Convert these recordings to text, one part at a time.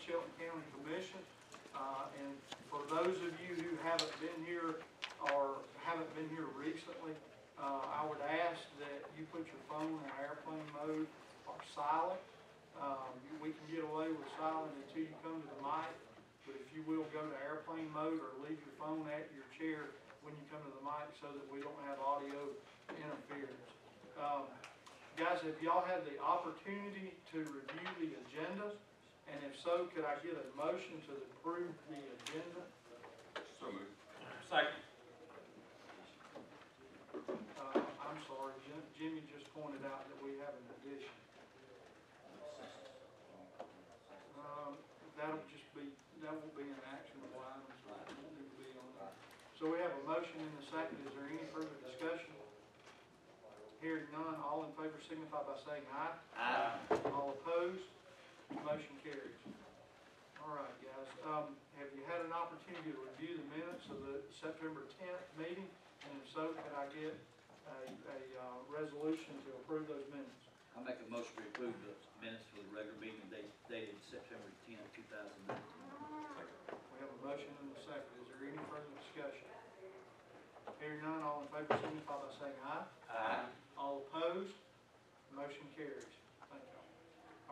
Chilton County Commission. Uh, And for those of you who haven't been here or haven't been here recently, uh, I would ask that you put your phone in airplane mode or silent. Um, We can get away with silent until you come to the mic, but if you will, go to airplane mode or leave your phone at your chair when you come to the mic so that we don't have audio interference. Um, Guys, have y'all had the opportunity to review the agenda? And if so, could I get a motion to approve the agenda? So moved. Second. Uh, I'm sorry, Jim- Jimmy just pointed out that we have an addition. Um, That'll just be, that won't be an actionable item, so it won't need to be on there. So we have a motion and a second. Is there any further discussion? Hearing none, all in favor signify by saying aye. Aye. All opposed? Motion carries. All right, guys, um, have you had an opportunity to review the minutes of the September tenth meeting? And if so, could I get a, a, uh, resolution to approve those minutes? I'll make a motion to approve the minutes for the regular meeting date dated September tenth, two thousand nineteen. We have a motion and a second. Is there any further discussion? Hearing none, all in favor signify by saying aye. Aye. All opposed? Motion carries.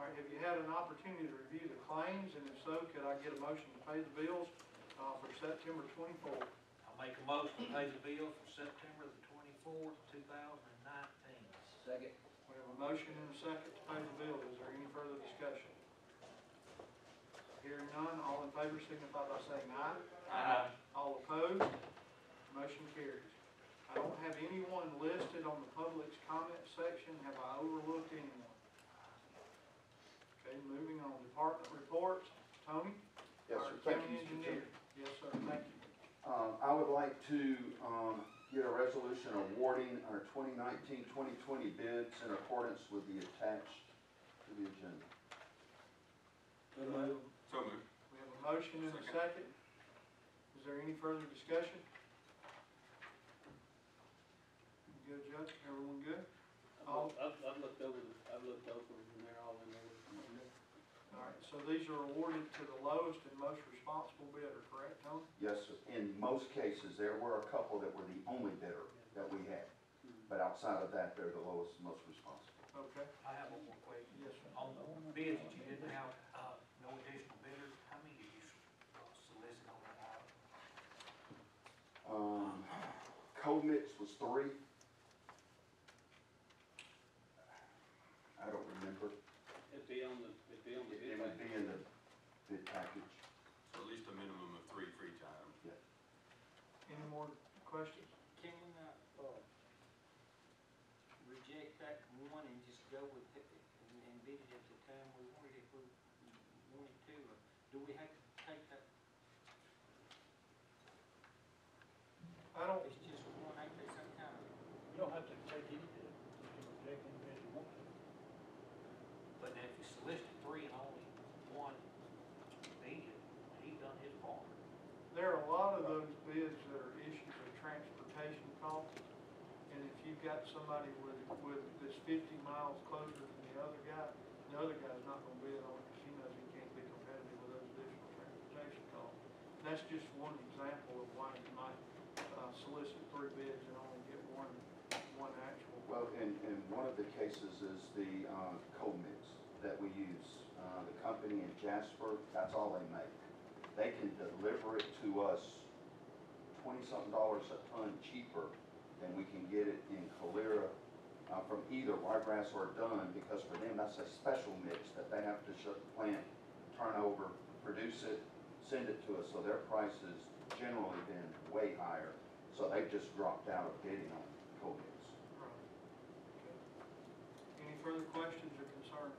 Thank you. All right, have you had an opportunity to review the claims? And if so, could I get a motion to pay the bills uh, for September 24th? I'll make a motion to pay the bill for September the twenty-fourth, two thousand and nineteen. Second. We have a motion and a second to pay the bill. Is there any further discussion? Hearing none, all in favor signify by saying aye. Aye. All opposed? Motion carries. I don't have anyone listed on the public's comment section. Have I overlooked anyone? Okay, moving on. Department reports. Tony? Yes, Our sir. Thank county you, Mr. engineer. Chairman. Yes, sir. Thank you. Um, I would like to um, get a resolution awarding our 2019-2020 bids in accordance with the attached to the agenda. Do I have- So moved. We have a motion and a second. Is there any further discussion? Good, Judge? Everyone good? All, I've, I've looked over, the- I've looked over them, and they're all in there. all right, so these are awarded to the lowest and most responsible bidder, correct, Tony? Yes, sir. In most cases, there were a couple that were the only bidder that we had. But outside of that, they're the lowest and most responsible. Okay, I have one more question. yes, sir. On the bids that you didn't have, uh, no additional bidders, how many did you uh, solicit on that item? Um, co-mix was three. I don't remember. It'd be on the, it'd be on the It bid would be package. in the bid package. So at least a minimum of three for each item. Any more questions? Can we not, uh, reject that one and just go with it and, and bid it at the time we wanted if we wanted to? Or do we have to take that, I don't, it's just one, ain't there some kind of, You don't have to take any bid, you can reject any bid you want to. But then if you solicited three and only one needed, he done his part. there are a lot of those bids that are issues of transportation costs. And if got somebody with, with, that's fifty miles closer than the other guy, the other guy's not gonna bid on it because he knows he can't be competitive with those additional transportation costs. That's just one example of why you might, uh, solicit three bids and only get one, one actual. Well, and, and one of the cases is the uh, co-mix that we use. Uh, The company in Jasper, that's all they make. They can deliver it to us twenty-something dollars a ton cheaper than we can get it in Calera uh, from either Wiregrass or Dunn, because for them, that's a special mix that they have to shut the plant, turn over, produce it, send it to us, so their price has generally been way higher. So they've just dropped out of bidding on co-mix. Right. Okay. Any further questions or concerns?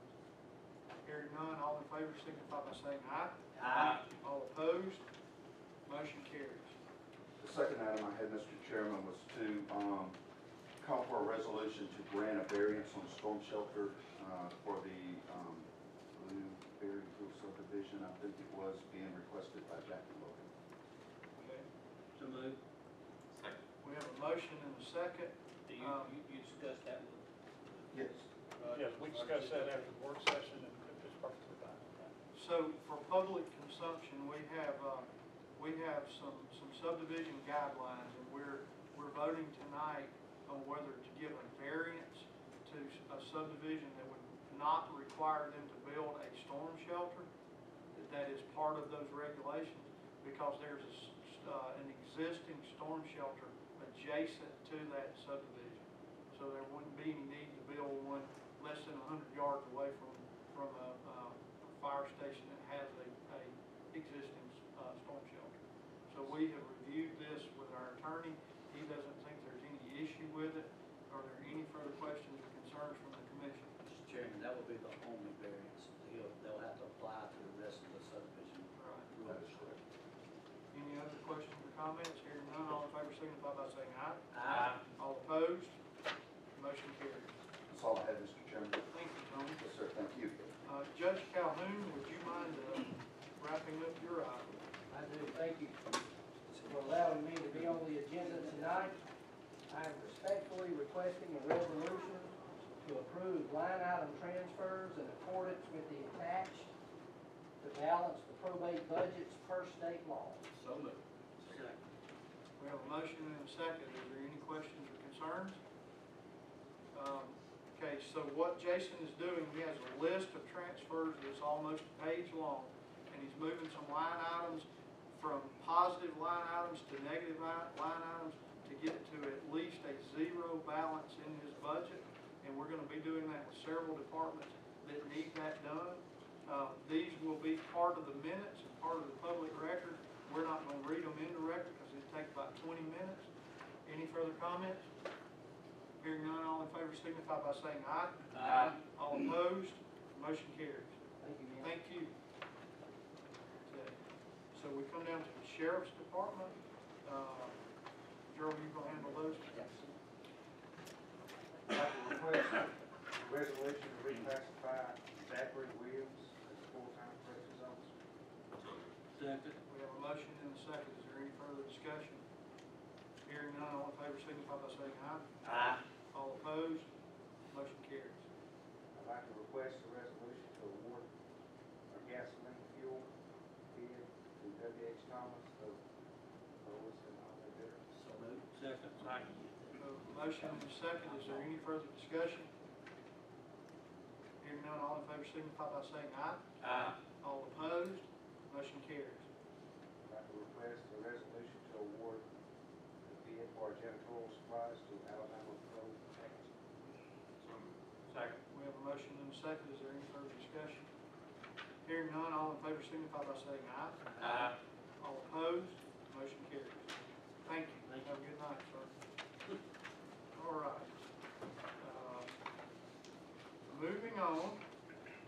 Hearing none, all in favor signify by saying aye. Aye. All opposed? Motion carries. The second item I had, Mr. Chairman, was to um, call for a resolution to grant a variance on storm shelter uh, for the um, Blueberry Hill subdivision, I think it was, being requested by Jackie Logan. Okay. So move. Second. We have a motion and a second. Do you, Um, you, you discussed that with? Yes. uh, Yes, we discussed that after the work session and it's perfectly fine. So for public consumption, we have, uh, we have some, some subdivision guidelines and we're, we're voting tonight on whether to give a variance to a subdivision that would not require them to build a storm shelter. That that is part of those regulations because there's a, uh, an existing storm shelter adjacent to that subdivision. So there wouldn't be any need to build one less than hundred yards away from, from a, uh, fire station that has a, a existing, uh, storm shelter. So we have reviewed this with our attorney. He doesn't think there's any issue with it. Are there any further questions or concerns from the commission? Mr. Chairman, that would be the only variance. He'll, they'll have to apply to the rest of the subdivision All right. Rules. is correct. Any other questions or comments? Hearing none, all in favor signify by saying aye. Aye. All opposed? Motion carries. That's all I have, Mr. Chairman. Thank you, Tony. Yes, sir, thank you. Uh, Judge Calhoun, would you mind uh, wrapping up your item? I do, thank you for allowing me to be on the agenda tonight. I am respectfully requesting a resolution to approve line item transfers in accordance with the attached to balance the probate budgets per state law. So moved. Second. We have a motion and a second. Is there any questions or concerns? Um, Okay, so what Jason is doing, he has a list of transfers that's almost a page long, and he's moving some line items from positive line items to negative line line items to get to at least a zero balance in his budget. And we're gonna be doing that with several departments that need that done. Uh, These will be part of the minutes and part of the public record. We're not gonna read them into record because it takes about twenty minutes. Any further comments? Hearing none, all in favor signify by saying aye. Aye. All opposed, motion carries. Thank you, Mayor. Thank you. Okay, So we come down to the sheriff's department. Uh, Gerald, you gonna handle those? I'd like to request a resolution to reclassify Zachary Williams as a full-time corrections officer. Second. We have a motion and a second. Is there any further discussion? Hearing none, all in favor signify by saying aye. Aye. All opposed, motion carries. I'd like to request a resolution to award our gasoline fuel bid to W H Thomas of lowest and only bidder. So moved. Second. Second. So, Motion and a second. Is there any further discussion? Hearing none, all in favor signify by saying aye. Aye. All opposed, motion carries. I'd like to request a resolution to award the bid for janitorial supplies to Alabama Pro Packaging. Second. We have a motion and a second. Is there any further discussion? Hearing none, all in favor signify by saying aye. Aye. All opposed, motion carries. Thank you. Thank Have a good night, sir. All right. Uh, Moving on,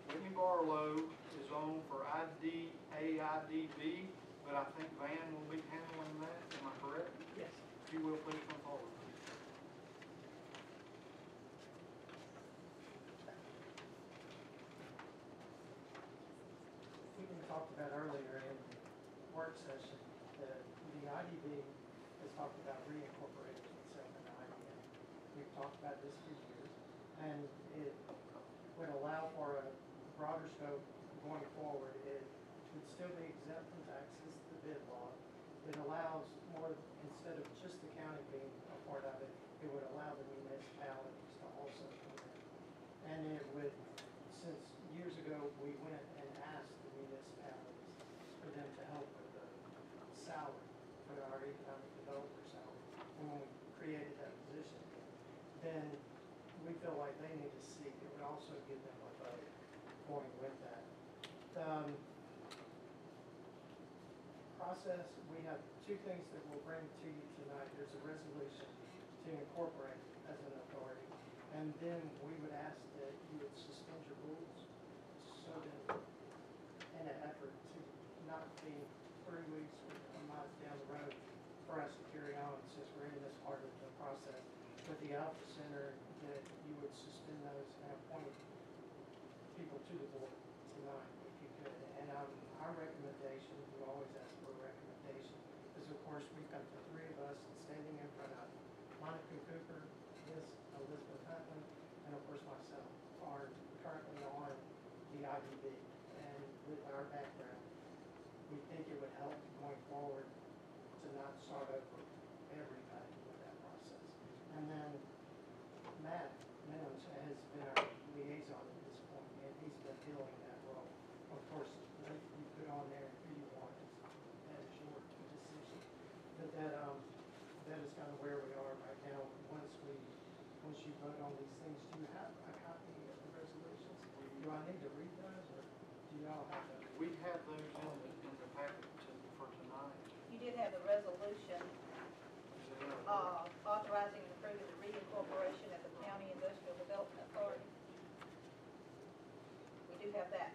Whitney Barlow is on for ID, AIDB, but I think Van will be handling that. Am I correct? Yes. If you will, please come forward. we can talked about earlier in the work session, that the IDB has talked about reincorporating itself into IDA. We've talked about this for years, and it would allow for a broader scope going forward. It would still be exempt from taxes, the bid law. It allows more, instead of just the county being a part of it, it would allow the municipalities to also come in. And it would, since years ago, we went and asked the municipalities for them to help with the salary, for our economic developer salary. And when we created that position, then we feel like they need to see, it would also give them a vote going with that. Um, process, we have two things that we'll bring to you tonight. There's a resolution to incorporate as an authority. And then we would ask that you would suspend your rules so that in an effort to not be three weeks or a month down the road for us to carry on since we're in this part of the process. With the Alpha Center, that you would suspend those and appoint people to the board tonight if you could. And um, our recommendation, we always ask for a recommendation, is of course, we've got the three of us standing in front of Monica Cooper, Miss Elizabeth Huntley, and of course myself, are currently on the IDB. And with our our background, we think it would help going forward to not start over everybody with that process. And then Matt Mims has been our liaison at this point, and he's been filling that role. Of course, like you put on there who you want, that is your decision. But that, um, that is kind of where we are right now. Once we, once you vote on these things, do you have a copy of the resolutions? Do I need to read those, or do y'all have those? We have those in the, in the packet to- for tonight. You did have the resolution Is it in our- uh, authorizing and approving the reincorporation of the County Industrial Development Authority. We do have that.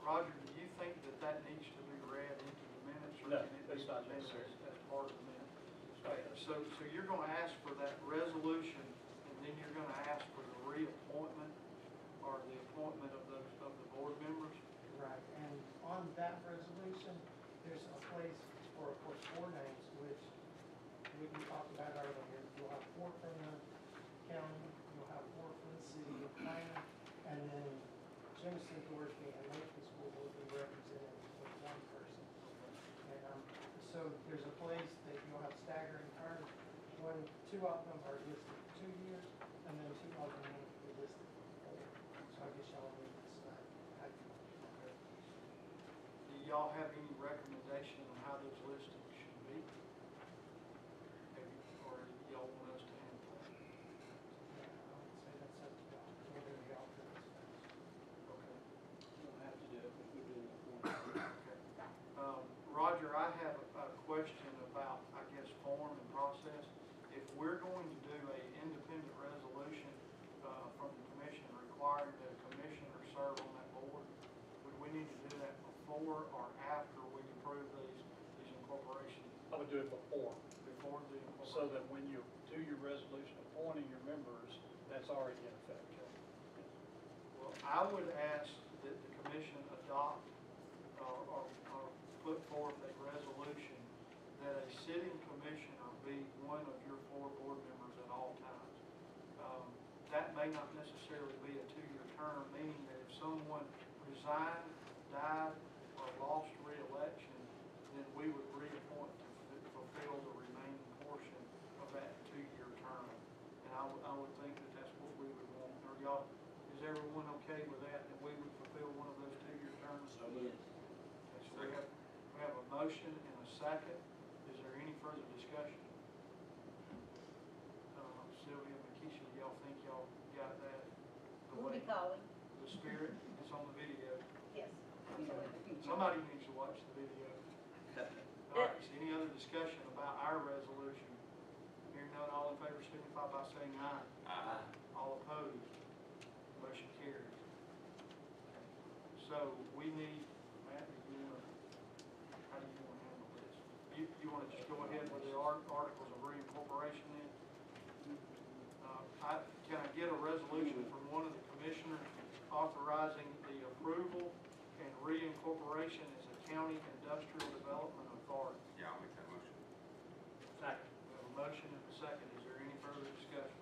Roger, do you think that that needs to be read into the minutes? or No, can it be it's not presented necessary. As as part of the minutes? Okay, so, so you're gonna ask for that resolution, and then you're gonna ask for the reappointment or the appointment of those, of the board members? Right, and on that resolution, there's a place for, of course, four names, which we we talked about earlier. You'll have four from the county, you'll have four from the city of Plano, and then Jim Sikorsky and Lincoln School will be represented with one person. And, um, so there's a place that you'll have staggering terms, one, two of them are listed for two years, and then two of them will be listed for four. So I guess y'all need to decide how you want to do it. Do y'all have any recommendation on how those listings should be? Have you, or y'all want us to handle that? Yeah, I would say that's up to y'all, whether y'all feel it's best. Okay. You don't have to do it, but we're doing it for you. Okay. Um, Roger, I have a a question about, I guess, form and process. If we're going to do a independent resolution uh, from the commission requiring that a commissioner serve on that board, would we need to do that before or after we approve these, these incorporations? I would do it before, Before the so incorporation? that when you do your resolution appointing your members, that's already in effect. Well, I would ask that the commission adopt or, or, or put forth a resolution that a sitting commissioner be one of your four board members at all times. Um, That may not necessarily be a two-year term, meaning that if someone resigned, died, lost reelection, then we would reappoint to fulfill the remaining portion of that two-year term. And I would, I would think that that's what we would want. Are y'all, is everyone okay with that, that we would fulfill one of those two-year terms? So yes. Okay, So we have, we have a motion and a second. Is there any further discussion? Uh, Sylvia, Makisha, do y'all think y'all got that? The We'll way, calling, the spirit, it's on the video. yes, absolutely. Somebody needs to watch the video. All right, any other discussion about our resolution? Hearing none, all in favor signify by saying aye. Aye. All opposed? Motion carries. So we need, Matt, do you wanna, how do you wanna handle this? You, you wanna just go ahead with the art- articles of reincorporation then? Uh, I, can I get a resolution from one of the commissioners authorizing the approval and reincorporation as a county industrial development authority? Yeah, I'll make that motion. Second. We have a motion and a second. Is there any further discussion?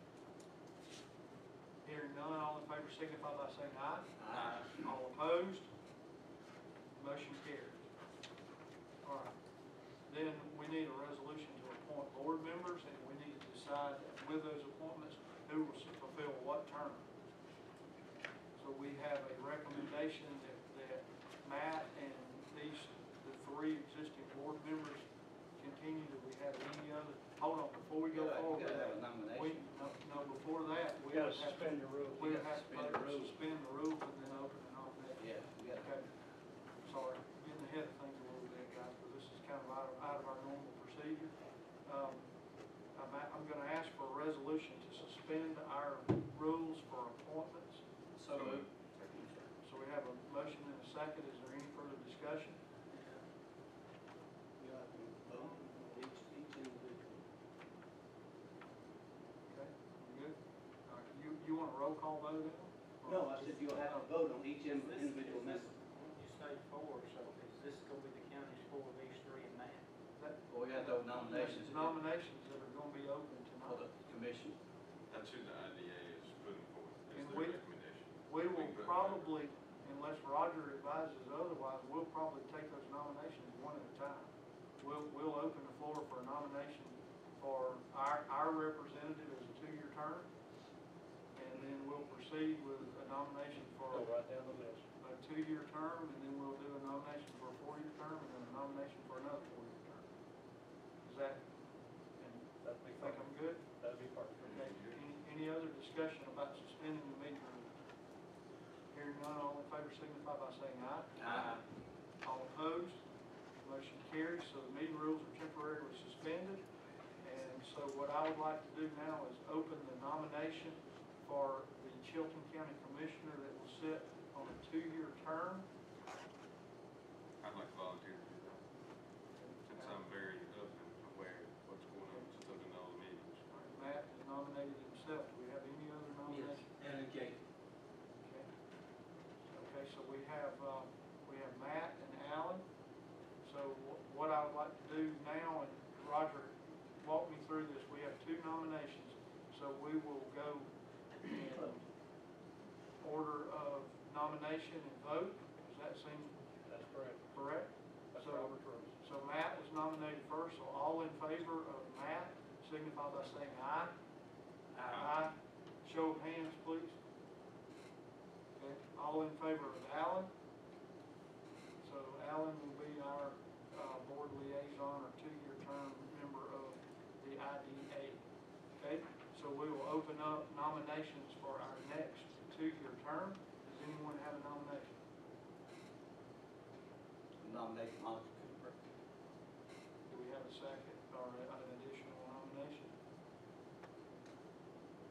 Hearing none, all in favor signify by saying aye. Aye. All opposed? Motion carries. All right. Then we need a resolution to appoint board members, and we need to decide with those appointments, who will fulfill what term. So we have a recommendation that, that Matt and these, the three existing board members continue. Do we have any other, hold on, before we go gotta- forward. You gotta have a We, nomination. no, no, before that, we You gotta would have to suspend your rules. we would gotta have to suspend the vote to rules. suspend the rules and then open it on that. Yeah, you gotta. Okay, sorry, getting ahead of things a little bit, guys, but this is kind of out of, out of our normal procedure. Um, I'm, a- I'm gonna ask for a resolution to suspend our rules for appointments. So moved. So we have a motion and a second, is there any further discussion? You have to vote on each, each individual. Okay, we good? All right, you, you want a roll call vote? Al? No, I said you'll have to vote on each in- individual member. You say four, so is this gonna be the county's four, of these three and Matt? That- Well, we got those nominations Nominations that are gonna be open for the tonight. commission. That's who the IDA is putting forth, And is we- their recommendation. We will uh, probably, unless Roger advises otherwise, we'll probably take those nominations one at a time. We'll, we'll open the floor for a nomination for our, our representative as a two-year term. And then we'll proceed with a nomination for Go right down the list. a two-year term, and then we'll do a nomination for a four-year term, and then a nomination for another four-year term. Is that, and That'd be think fine. I'm good? That'd be perfect. Okay, any, any other discussion about suspending the meeting rules? Hearing none, all in favor signify by saying aye. Aye. All opposed, motion carries, so the meeting rules are temporarily suspended. And so what I would like to do now is open the nomination for the Chilton County Commissioner that will sit on a two-year term. I'd like to volunteer to do that, since I'm very aware of what's going on, since I've been to all the meetings. Matt has nominated himself, do we have any other nominations? And Jake. Okay. Okay, so we have, uh, we have Matt and Alan. So wh- what I would like to do now, and Roger, walk me through this, we have two nominations. So we will go in order of nomination and vote, does that seem That's correct. correct? That's So- Robert's rules. So Matt was nominated first, so all in favor of Matt signify by saying aye. Aye. Show of hands, please. Okay, all in favor of Alan? So Alan will be our, uh, board liaison or two-year term member of the IDA. Okay, so we will open up nominations for our next two-year term. Does anyone have a nomination? Nominate Monica Cooper. Do we have a second or an additional nomination?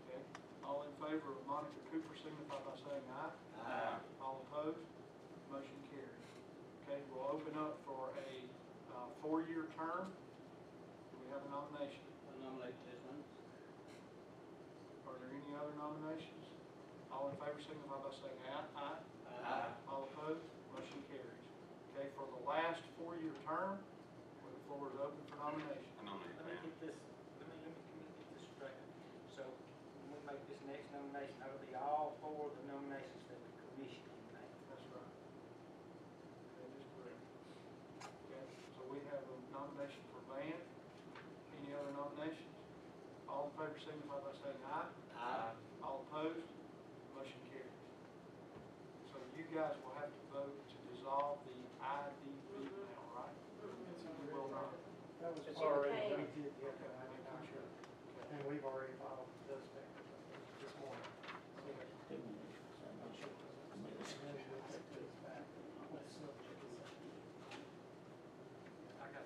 Okay, all in favor of Monica Cooper signify by saying aye. Aye. All opposed? Motion carries. Okay, we'll open up for a, uh, four-year term. Do we have a nomination? I nominate Liz Reynolds. Are there any other nominations? All in favor signify by saying aye. Aye. Aye. All opposed? Motion carries. Okay, for the last four-year term, the floor is open for nomination. I nominate Let me Pam. get this, let me, let me, let me get this straight. So when we make this next nomination, that'll be all four of the nominations that the commission can make. That's right. That is correct. Okay, so we have a nomination for Van. Any other nominations? All in favor signify by saying aye. Aye. All opposed? Motion carries. So you guys will have to vote to dissolve the IDB now, right? You will not. That was It's part of already what we did the Okay, other making night, sure. and we've already filed those papers I think, this morning. So, I'm not sure. And then we'll take those back with subject. I got,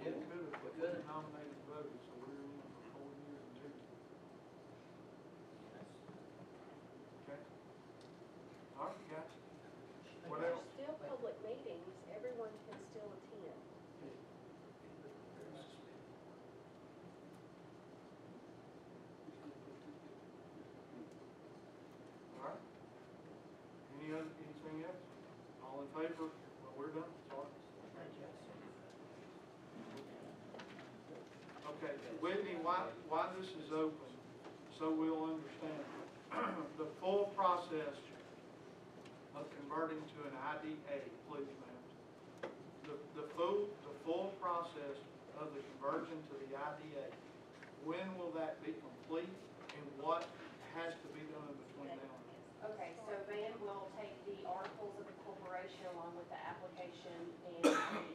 Yeah, we could have, we could have nominated and voted, so we're in for four years and two years. Okay? All right, got you. What They're else? still public meetings, everyone can still attend. All right. Any other, anything else? All in favor? Well, we're done, sorry. Thank you. Okay, Whitney, why, why this is open, so we'll understand. The full process of converting to an IDA, please, ma'am. The, the full, the full process of the conversion to the IDA, when will that be complete and what has to be done in between now and? Okay, so Van will take the articles of incorporation along with the application and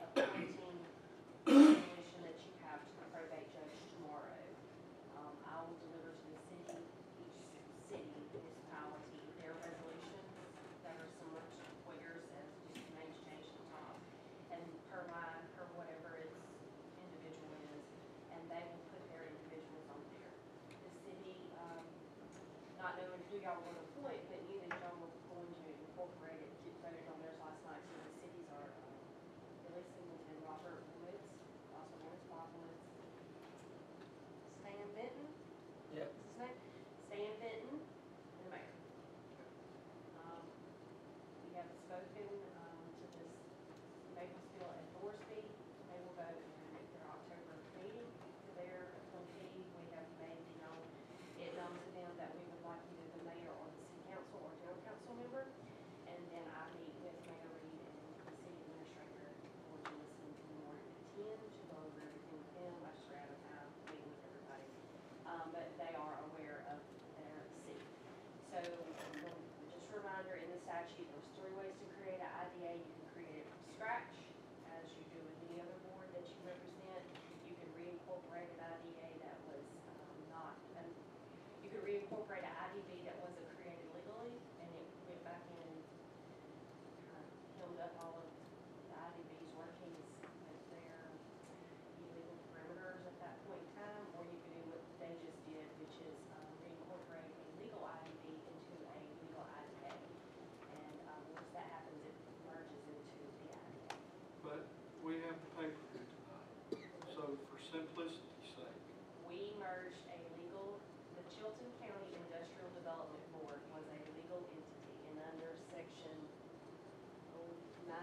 the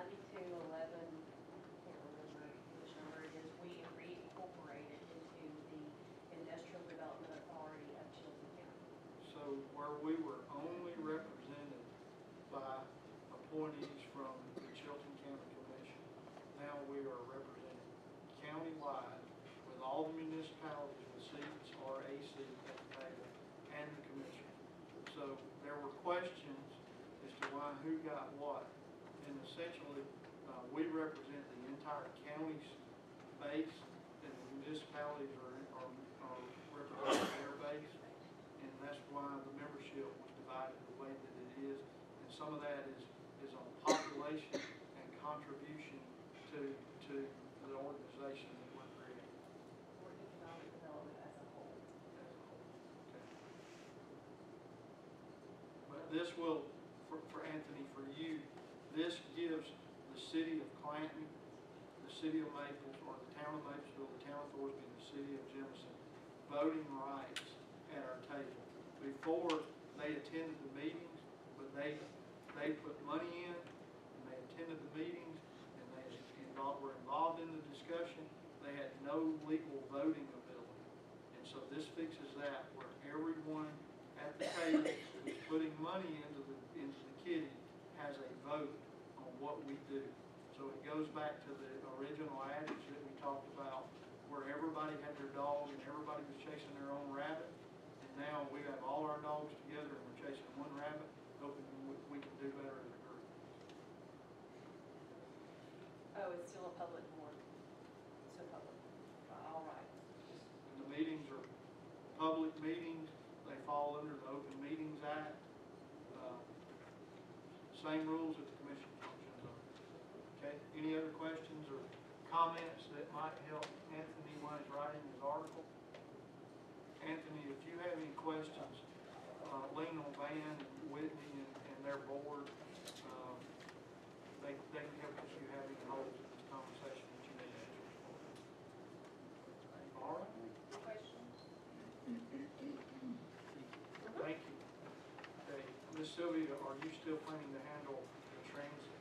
ninety-two eleven, can't remember which number it is, we reincorporated into the Industrial Development Authority of Chilton County. so where we were only represented by appointees from the Chilton County Commission, now we are represented countywide with all the municipalities with seats seat at the table and the commission. So there were questions as to why, who got what. Essentially, uh, we represent the entire county's base and the municipalities are, are, are representing their base. And that's why the membership was divided the way that it is. And some of that is, is on population and contribution to, to the organization that we're creating. For economic development as a whole. But this will, for, for Anthony, for you, this gives the city of Clanton, the city of Maples, or the town of Maplesville, the town of Thorsby, and the city of Jemison, voting rights at our table. Before, they attended the meetings, but they, they put money in, and they attended the meetings, and they involved, were involved in the discussion. They had no legal voting ability. And so this fixes that, where everyone at the table who's putting money into kitty has a vote on what we do. So it goes back to the original adage that we talked about, where everybody had their dog and everybody was chasing their own rabbit. And now we have all our dogs together and we're chasing one rabbit, hoping we, we can do better as a group. Oh, it's still a public board. So public, all right. And the meetings are public meetings, they fall under the Open Meetings Act. Same rules that the commission functions under. Okay, any other questions or comments that might help Anthony when he's writing his article? Anthony, if you have any questions, uh, lean on Van and Whitney and, and their board. Um, They, they can help if you have any holes in this conversation that you need answers for. All right? Questions? Thank you. Okay, Ms. Sylvia, are you still planning to handle the transit?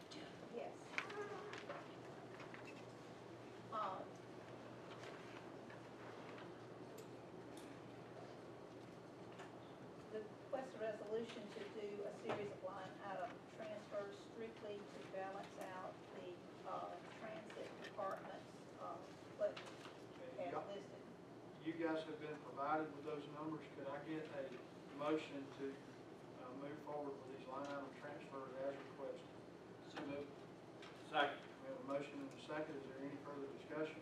Yes. Um, The request a resolution to do a series of line item transfers strictly to balance out the, uh, transit department's, um, budget Okay, as y'all- listed. You guys have been provided with those numbers. Could I get a motion to uh, move forward with these line item transfers as requested? So moved. Second. We have a motion and a second. Is there any further discussion?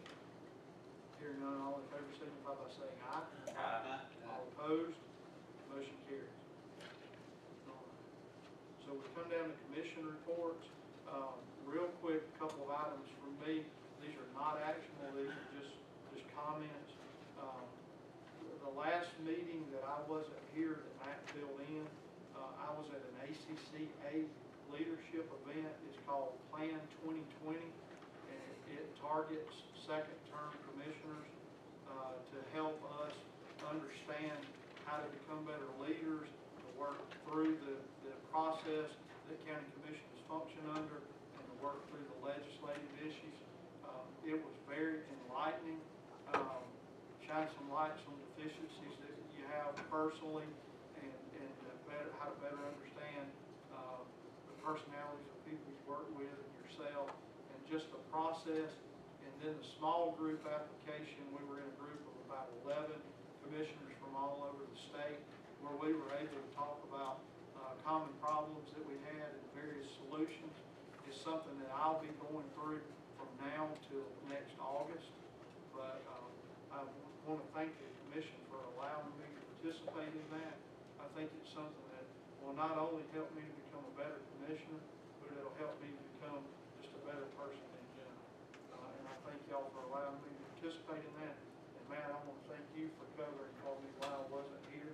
Hearing none, all in favor signify by saying aye. Aye. All opposed, motion carries. All right. So we come down to commission reports. Um, Real quick, a couple of items from me. These are not actionable, these are just, just comments. The last meeting that I wasn't here that Matt filled in, uh, I was at an ACCA leadership event. It's called Plan 2020, and it- it targets second-term commissioners uh, to help us understand how to become better leaders, to work through the, the process that county commissions function under, and to work through the legislative issues. Um, It was very enlightening, um, shined some lights on deficiencies that you have personally, and, and better, how to better understand uh, the personalities of people you work with and yourself, and just the process. And then the small group application, we were in a group of about eleven commissioners from all over the state, where we were able to talk about uh, common problems that we had and various solutions. is something that I'll be going through from now till next August. But, um, I want to thank the commission for allowing me to participate in that. I think it's something that will not only help me to become a better commissioner, but it'll help me to become just a better person in general. Uh, and I thank y'all for allowing me to participate in that. And Matt, I want to thank you for covering for me while I wasn't here.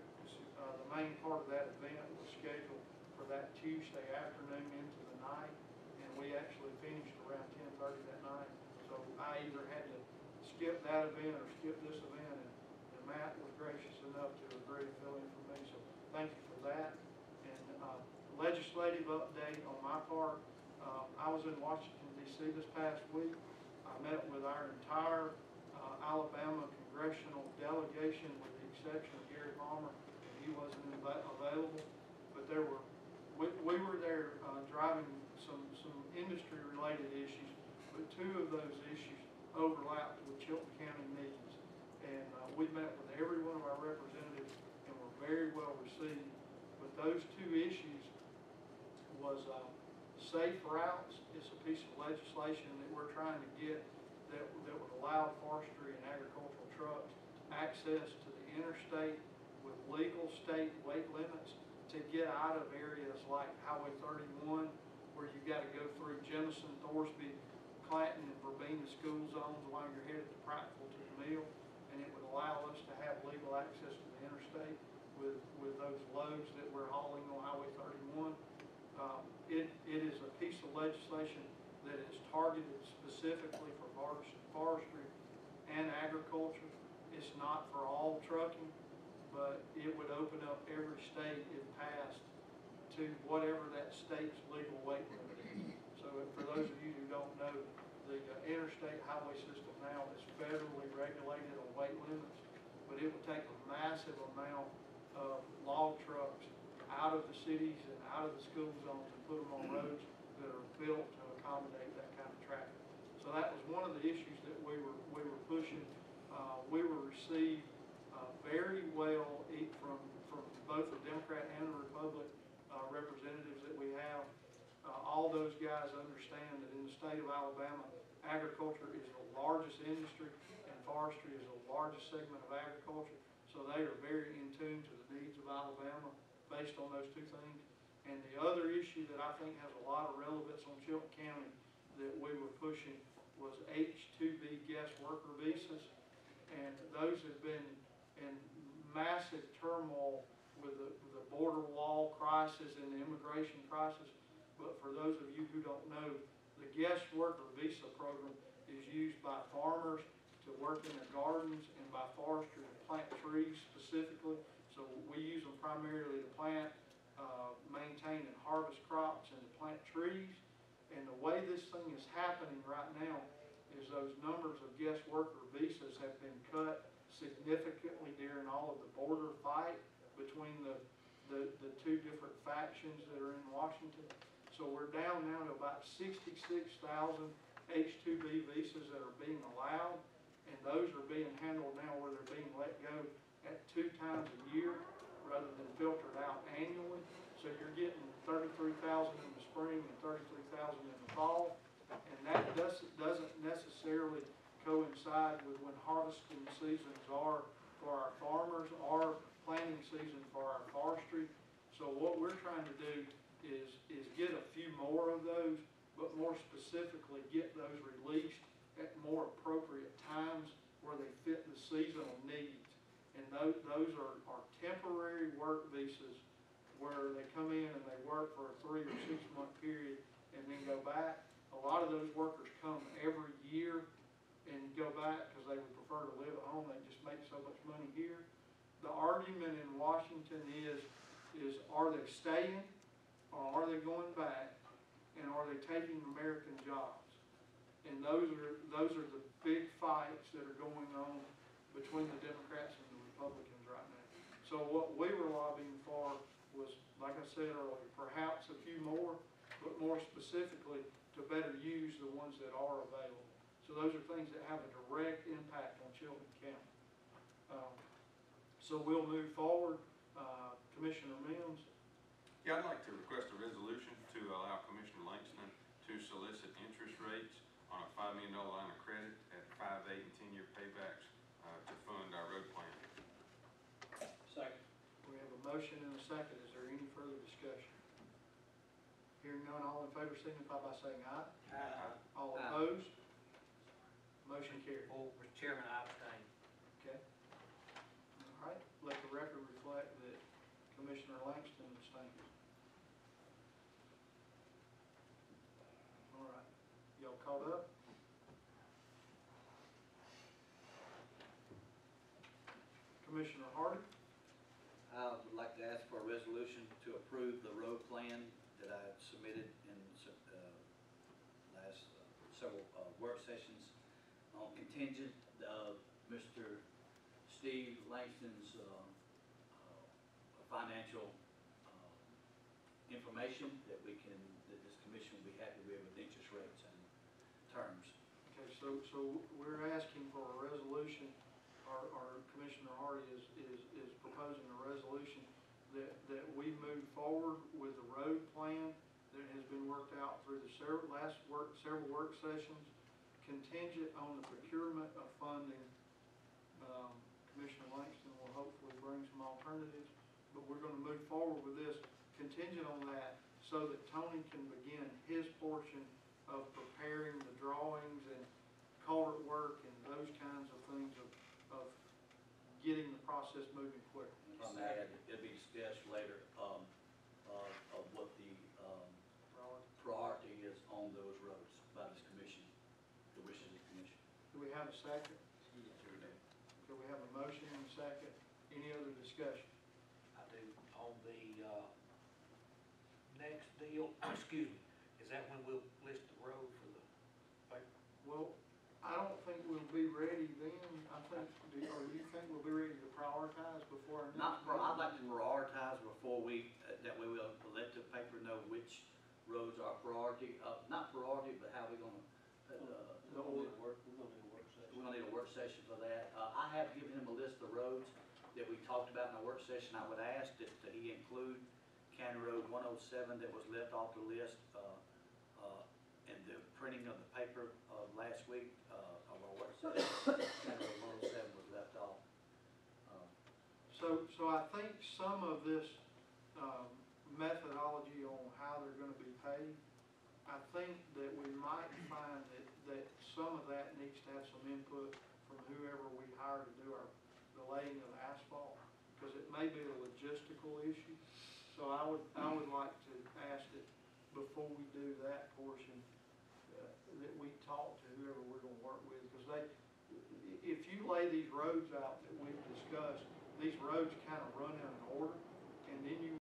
Uh, the main part of that event was scheduled for that Tuesday afternoon into the night, and we actually finished around ten thirty that night. So I either had to skip that event or skip this event, and, and Matt was gracious enough to agree to fill in for me, so thank you for that. And, uh, legislative update on my part, uh, I was in Washington DC this past week. I met with our entire, uh, Alabama congressional delegation with the exception of Gary Palmer. And he wasn't available, but there were, we, we were there, uh, driving some, some industry-related issues, but two of those issues overlapped with Chilton County needs. And, uh, we met with every one of our representatives and were very well received. But those two issues was, uh, safe routes. It's a piece of legislation that we're trying to get that, that would allow forestry and agricultural trucks access to the interstate with legal state weight limits to get out of areas like Highway thirty-one, where you've gotta go through Jemison, Thorsby, Clanton, and Verbena school zones while you're headed to Prattville to the mill. And it would allow us to have legal access to the interstate with, with those loads that we're hauling on Highway thirty-one. Um, it, it is a piece of legislation that is targeted specifically for forest- forestry and agriculture. It's not for all trucking, but it would open up every state if passed to whatever that state's legal weight limit is. For those of you who don't know, the uh, interstate highway system now is federally regulated on weight limits, but it would take a massive amount of log trucks out of the cities and out of the school zones and put them on roads that are built to accommodate that kind of traffic. So that was one of the issues that we were, we were pushing. Uh, we were received, uh, very well from, from both the Democrat and the Republic, uh, representatives that we have. Uh, all those guys understand that in the state of Alabama, agriculture is the largest industry and forestry is the largest segment of agriculture. So they are very in tune to the needs of Alabama based on those two things. And the other issue that I think has a lot of relevance on Chilton County that we were pushing was H-2B guest worker visas. And those have been in massive turmoil with the, the border wall crisis and the immigration crisis. But for those of you who don't know, the guest worker visa program is used by farmers to work in their gardens and by forestry to plant trees specifically. So we use them primarily to plant, uh, maintain and harvest crops and to plant trees. And the way this thing is happening right now is those numbers of guest worker visas have been cut significantly during all of the border fight between the, the, the two different factions that are in Washington. So we're down now to about sixty-six thousand H-2B visas that are being allowed. And those are being handled now where they're being let go at two times a year rather than filtered out annually. So you're getting thirty-three thousand in the spring and thirty-three thousand in the fall. And that doesn't necessarily coincide with when harvesting seasons are for our farmers or planting season for our forestry. So what we're trying to do is, is get a few more of those, but more specifically, get those released at more appropriate times where they fit the seasonal needs. And those, those are, are temporary work visas where they come in and they work for a three or six month period and then go back. A lot of those workers come every year and go back because they would prefer to live at home, they just make so much money here. The argument in Washington is, is are they staying or are they going back? And are they taking American jobs? And those are, those are the big fights that are going on between the Democrats and the Republicans right now. So what we were lobbying for was, like I said earlier, perhaps a few more, but more specifically, to better use the ones that are available. So those are things that have a direct impact on Chilton County. Um, So we'll move forward. Uh, Commissioner Mims? Yeah, I'd like to request a resolution to allow Commissioner Langston to solicit interest rates on a $5 million line of credit at 5, 8, and 10-year paybacks uh, to fund our road plan. Second. We have a motion and a second. Is there any further discussion? Hearing none, all in favor signify by saying aye. Aye. All aye. opposed? Motion carried. Well, Mr. Chairman, I abstain. Okay. All right, let the record reflect that Commissioner Langston y'all up? Commissioner Hardy? I would like to ask for a resolution to approve the road plan that I submitted in uh, last uh, several uh, work sessions on contingent of Mr. Steve Langston's uh, uh, financial uh, information that we can, that this commission will be happy with with interest rates and terms. Okay, so, so we're asking for a resolution, our, our Commissioner Hardy is, is, is proposing a resolution that, that we move forward with the road plan that has been worked out through the several, last work, several work sessions, contingent on the procurement of funding. Um, Commissioner Langston will hopefully bring some alternatives, but we're gonna move forward with this contingent on that so that Tony can begin his portion of preparing the drawings and culvert work and those kinds of things of, of getting the process moving quicker. If I may add, it'll be discussed later, um, of, of what the, um, priority is on those roads by this commission, the wishes of the commission. Do we have a second? Do we have a motion and a second? Any other discussion? I do, on the, uh, next deal, excuse me, is that when we'll list the road for the paper? Well, I don't think we'll be ready then. I think, do, or you think we'll be ready to prioritize before our next? Not, pri- I'd like to prioritize before we, uh, that way we'll let the paper know which roads are priority, uh, not priority, but how we gonna, uh, We're gonna need a work, we're gonna need a work session. we're gonna need a work session for that. Uh, I have given him a list of roads that we talked about in our work session. I would ask that, that he include County Road one oh seven that was left off the list, uh, uh, in the printing of the paper, uh, last week, uh, of our work session. County Road one oh seven was left off. Um, So, so I think some of this, um, methodology on how they're gonna be paid, I think that we might find that, that some of that needs to have some input from whoever we hire to do our, the laying of asphalt, because it may be a logistical issue. So I would, I would like to ask that before we do that portion, uh, that we talk to whoever we're gonna work with, they, if you lay these roads out that we've discussed, these roads kind of run in an order, and then you